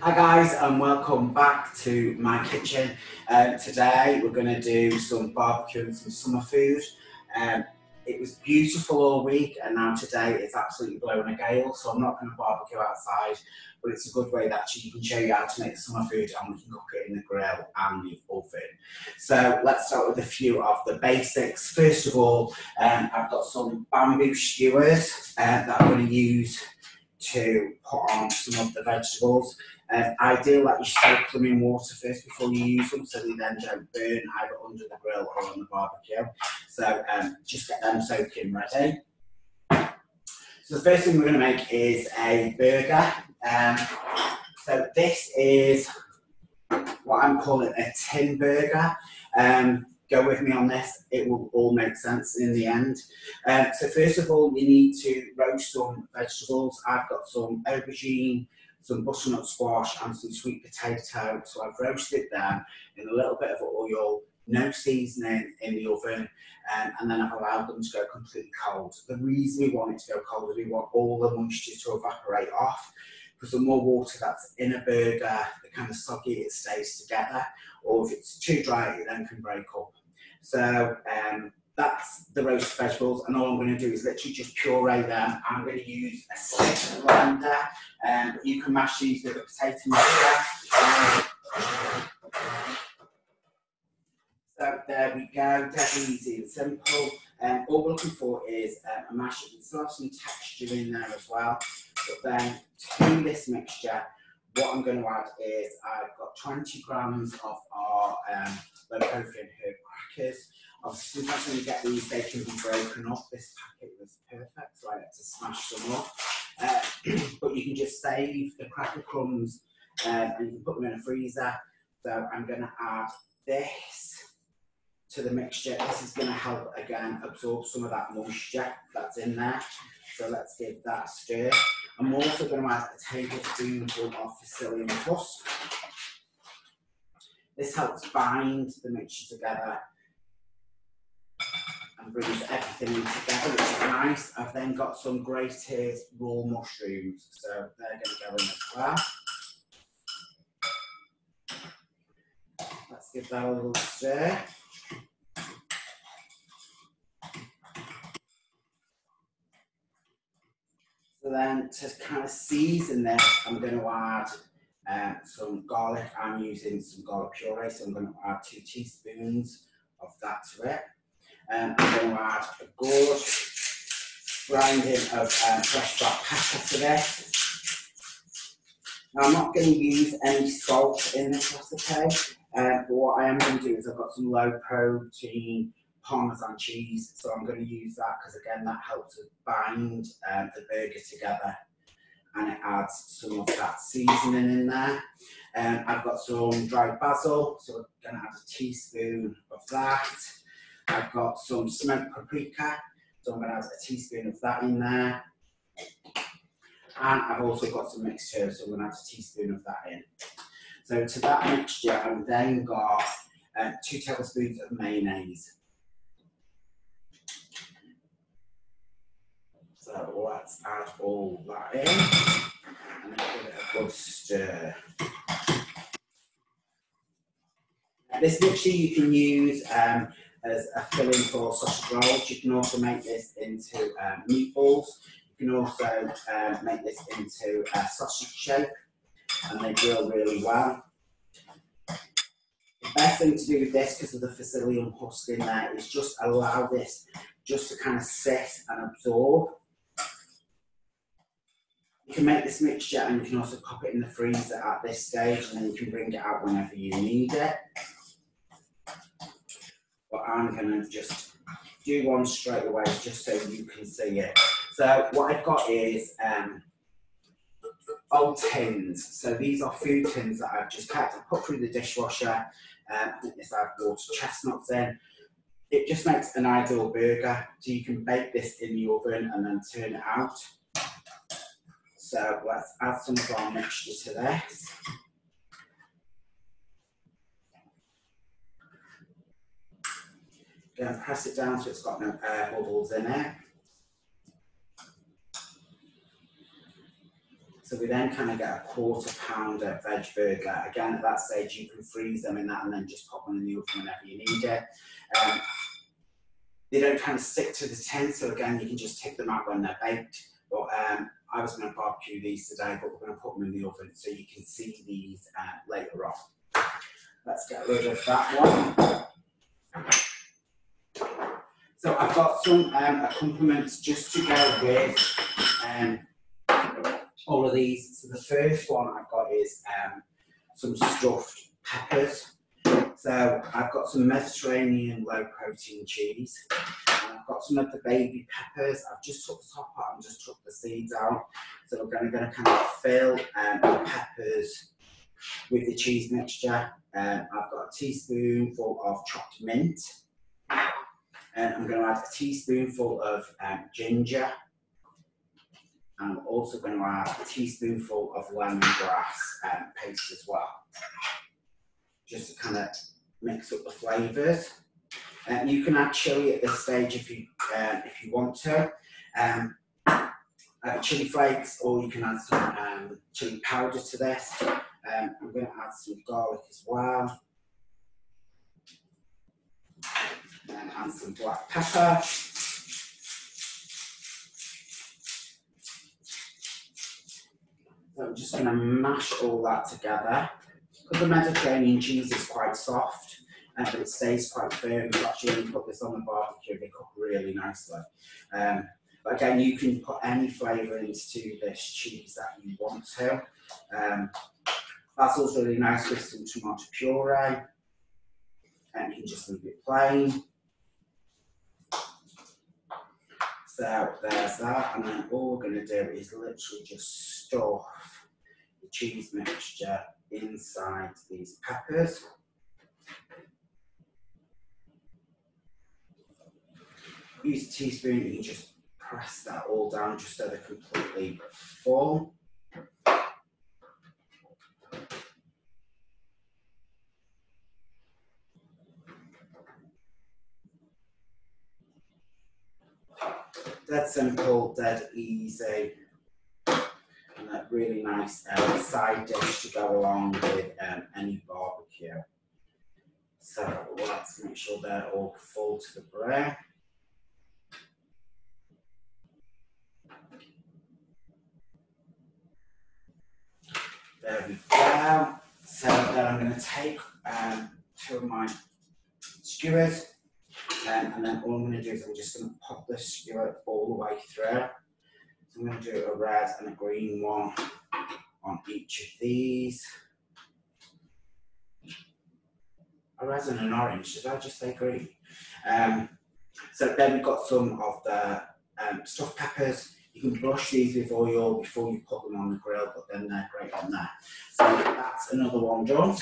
Hi guys and welcome back to my kitchen. Um, today we're going to do some barbecue and some summer food. Um, it was beautiful all week and now today it's absolutely blowing a gale so I'm not going to barbecue outside but it's a good way that you can show you how to make summer food and we can cook it in the grill and the oven. So let's start with a few of the basics. First of all um, I've got some bamboo skewers uh, that I'm going to use to put on some of the vegetables. Um, ideal that you soak them in water first before you use them so they then don't burn either under the grill or on the barbecue. So um, just get them soaking ready. So the first thing we're going to make is a burger. Um, so this is what I'm calling a tin burger. Um, go with me on this, it will all make sense in the end. Um, so first of all, you need to roast some vegetables. I've got some aubergine, some butternut squash and some sweet potato. So I've roasted them in a little bit of oil, no seasoning in the oven, um, and then I've allowed them to go completely cold. The reason we want it to go cold is we want all the moisture to evaporate off because the more water that's in a burger, the kind of soggy it stays together, or if it's too dry, it then can break up. So um, that's the roast vegetables, and all I'm going to do is literally just puree them. I'm going to use a stick blender, um, you can mash these with a potato masher. So there we go, dead easy and simple. Um, all we're looking for is um, a mash. Can still have some texture in there as well. But then to this mixture, what I'm going to add is I've got 20 grams of our um, protein herb crackers. Obviously, when you get these, they can be broken up. This packet was perfect, so I had to smash them up. Uh, but you can just save the cracker crumbs um, and you can put them in a freezer. So I'm going to add this to the mixture. This is going to help again absorb some of that moisture that's in there. So let's give that a stir. I'm also going to add a tablespoonful of Fusillium Plus. This helps bind the mixture together brings everything in together, which is nice. I've then got some grated raw mushrooms, so they're going to go in as well. Let's give that a little stir. So then to kind of season this, I'm going to add um, some garlic. I'm using some garlic puree, so I'm going to add two teaspoons of that to it. Um, I'm going to add a good grinding of um, fresh black pepper to this. Now I'm not going to use any salt in this recipe, uh, but what I am going to do is I've got some low protein Parmesan cheese, so I'm going to use that because again that helps to bind um, the burger together and it adds some of that seasoning in there. Um, I've got some dried basil, so I'm going to add a teaspoon of that. I've got some smoked paprika, so I'm going to add a teaspoon of that in there. And I've also got some herbs, so I'm going to add a teaspoon of that in. So to that mixture, I've then got uh, two tablespoons of mayonnaise. So let's add all that in and give it a good stir. This mixture you can use um, as a filling for sausage rolls. You can also make this into um, meatballs. You can also um, make this into a sausage shape and they grill really well. The best thing to do with this, because of the Fusillium husk in there, is just allow this just to kind of sit and absorb. You can make this mixture and you can also pop it in the freezer at this stage and then you can bring it out whenever you need it. But I'm going to just do one straight away just so you can see it. So what I've got is um, old tins. So these are food tins that I've just kept. I put through the dishwasher. Um, I think this I have water chestnuts in. It just makes an ideal burger. So you can bake this in the oven and then turn it out. So let's add some of our mixture to this. Again, press it down so it's got no air bubbles in it. So we then kind of get a quarter pounder veg burger. Again, at that stage, you can freeze them in that and then just pop them in the oven whenever you need it. Um, they don't kind of stick to the tin, so again, you can just take them out when they're baked. But um, I was going to barbecue these today, but we're going to put them in the oven so you can see these uh, later on. Let's get rid of that one. So I've got some um, accompaniments just to go with um, all of these. So the first one I've got is um, some stuffed peppers. So I've got some Mediterranean low protein cheese. I've got some of the baby peppers. I've just took the top out and just took the seeds out. So we're going to, kind of fill um, the peppers with the cheese mixture. Um, I've got a teaspoonful of chopped mint. And I'm going to add a teaspoonful of um, ginger. I'm also going to add a teaspoonful of lemongrass um, paste as well. Just to kind of mix up the flavours. Um, you can add chili at this stage if you uh, if you want to. Um, uh, chili flakes, or you can add some um, chili powder to this. Um, I'm going to add some garlic as well. And add some black pepper. So I'm just going to mash all that together. Because the Mediterranean cheese is quite soft, uh, but it stays quite firm. So actually, when you put this on the barbecue, they cook really nicely. Um, but again, you can put any flavourings to this cheese that you want to. Um, that's also really nice with some tomato puree. And you can just leave it plain. So there's that, and then all we're going to do is literally just stuff the cheese mixture inside these peppers. Use a teaspoon, and you just press that all down just so they're completely full. Dead simple, dead easy and a really nice um, side dish to go along with um, any barbecue. So let's make sure they're all full to the brim. There we go. So then I'm going to take um, two of my skewers um, and then all I'm going to do is I'm just going to pop the skewer all the way through. So I'm going to do a red and a green one on each of these. A red and an orange, did I just say green? Um, so then we've got some of the um, stuffed peppers. You can brush these with oil before you put them on the grill, but then they're great on there. So that's another one done.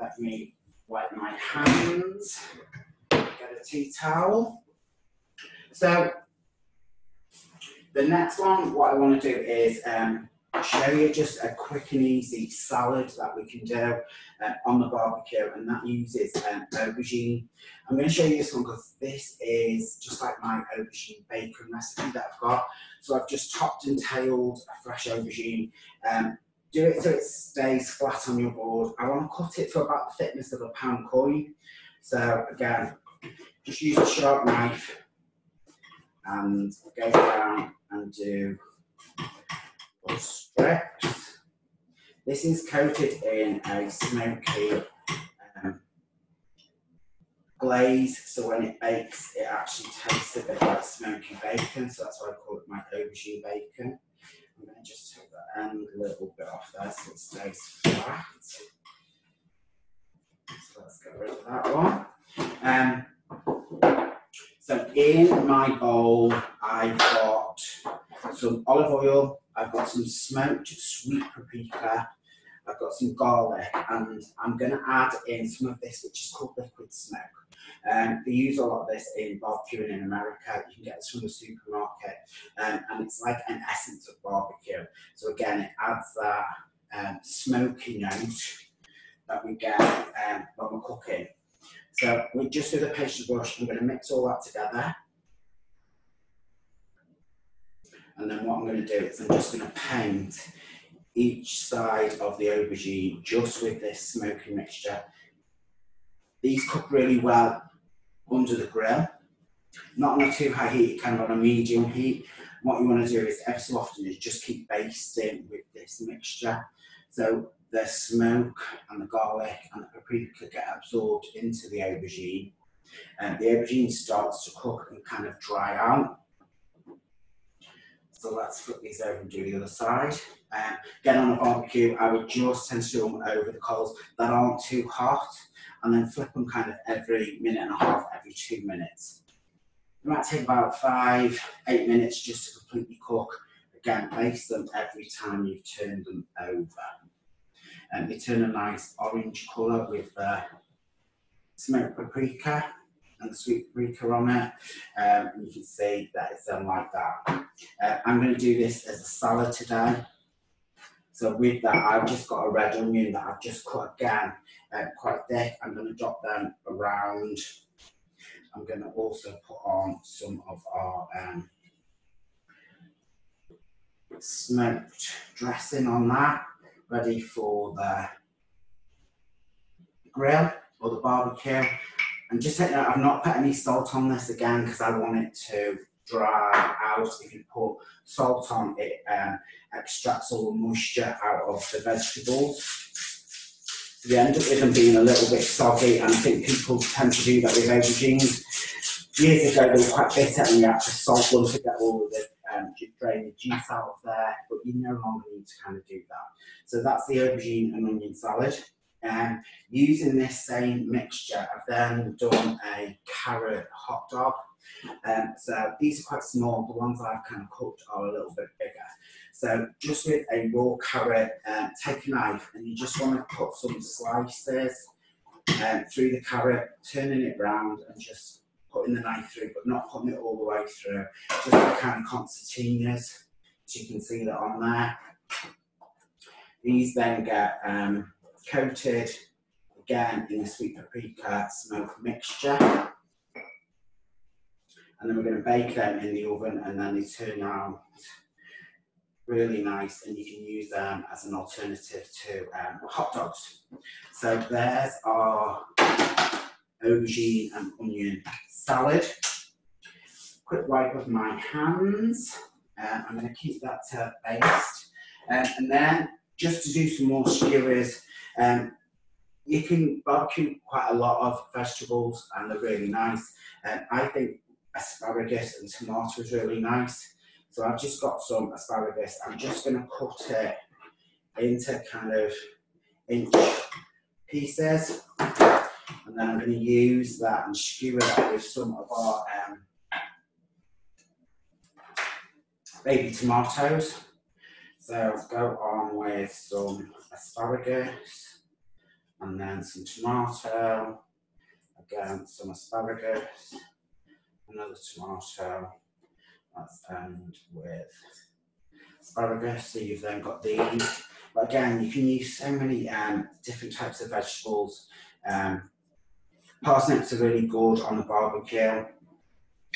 Let me wipe my hands, tea towel. So the next one, what I want to do is um, show you just a quick and easy salad that we can do uh, on the barbecue, and that uses um, aubergine. I'm going to show you this one because this is just like my aubergine bacon recipe that I've got. So I've just topped and tailed a fresh aubergine. Um, do it so it stays flat on your board. I want to cut it to about the thickness of a pound coin. So again, just use a sharp knife and go down and do a strips. This is coated in a smoky um, glaze, so when it bakes, it actually tastes a bit like smoky bacon, so that's why I call it my aubergine bacon. I'm going to just take that end a little bit off there so it stays flat. So let's get rid of that one. Um, so in my bowl, I've got some olive oil, I've got some smoked sweet paprika, I've got some garlic, and I'm going to add in some of this, which is called liquid smoke. Um, they use a lot of this in barbecuing in America. You can get this from the supermarket, um, and it's like an essence of barbecue. So again, it adds that um, smoky note that we get um, when we're cooking. So we just do the pastry brush, I'm going to mix all that together. And then what I'm going to do is I'm just going to paint each side of the aubergine just with this smoky mixture. These cook really well under the grill, not on a too high heat, kind of on a medium heat. What you want to do is every so often is just keep basting with this mixture. So the smoke and the garlic and the paprika get absorbed into the aubergine. And the aubergine starts to cook and kind of dry out. So let's flip these over and do the other side. Um, again, on a barbecue, I would just tend to do them over the coals that aren't too hot, and then flip them kind of every minute and a half, every two minutes. It might take about five, eight minutes just to completely cook. Again, baste them every time you've turned them over. And they turn a nice orange colour with the smoked paprika and sweet paprika on it. Um, you can see that it's done like that. Uh, I'm going to do this as a salad today. So with that, I've just got a red onion that I've just cut again, uh, quite thick. I'm going to drop them around. I'm going to also put on some of our um, smoked dressing on that, ready for the grill or the barbecue. And just saying, I've not put any salt on this again because I want it to dry out. If you put salt on, it um, extracts all the moisture out of the vegetables. So end up with them being a little bit soggy, and I think people tend to do that with aubergines. Years ago, they were quite bitter, and you had to salt them to get all of the um, drain the juice out of there, but you no longer need to kind of do that. So that's the aubergine and onion salad. Um, using this same mixture, I've then done a carrot hot dog. Um, so these are quite small. The ones I've kind of cooked are a little bit bigger. So just with a raw carrot, um, take a knife and you just want to cut some slices um, through the carrot, turning it round and just putting the knife through, but not putting it all the way through. Just the kind of concertinas, so you can see that on there. These then get um, coated again in the sweet paprika smoke mixture. And then we're going to bake them in the oven and then they turn out really nice and you can use them as an alternative to um, hot dogs. So there's our aubergine and onion salad. Quick wipe of my hands. Um, I'm going to keep that to baste. Um, and then just to do some more skewers, um, you can barbecue quite a lot of vegetables and they're really nice. Um, I think asparagus and tomato is really nice. So I've just got some asparagus. I'm just going to cut it into kind of inch pieces. And then I'm going to use that and skewer that with some of our um, baby tomatoes. So I'll go on with some asparagus and then some tomato, again some asparagus, another tomato, that's end with asparagus. So you've then got these. But again, you can use so many um, different types of vegetables. Um, parsnips are really good on the barbecue.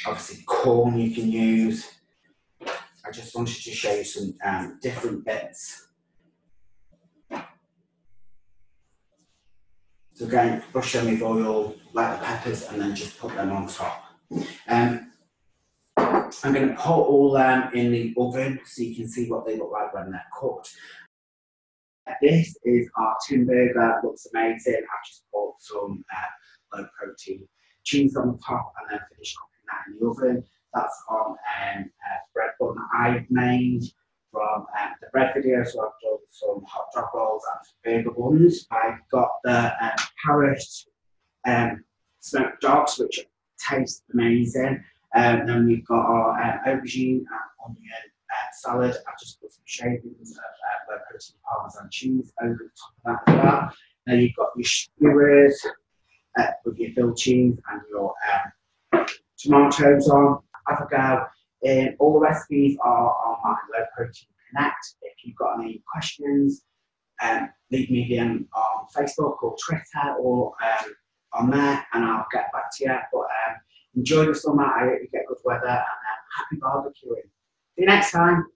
Obviously, corn you can use. I just wanted to show you some um, different bits. So again, brush them with oil, like the peppers, and then just put them on top. Um, I'm going to put all them in the oven so you can see what they look like when they're cooked. This is our tin burger, looks amazing. I've just put some uh, low protein cheese on the top and then finish cooking that in the oven. That's on um, a bread bun that I've made from um, the bread video. So I've done some hot dog rolls and burger buns. I've got the um, um, smoked dogs, which taste amazing. Um, then we've got our uh, aubergine and onion uh, salad. I've just put some shavings of uh, low protein parmesan cheese over the top of that as well. Then you've got your skewers uh, with your filled cheese and your um, tomatoes on. Have a go. Um, all the recipes are on my Low Protein Connect. If you've got any questions, um, leave me DM on Facebook or Twitter or um, on there, and I'll get back to you. But um, enjoy the summer. I hope you get good weather, and um, happy barbecuing. See you next time.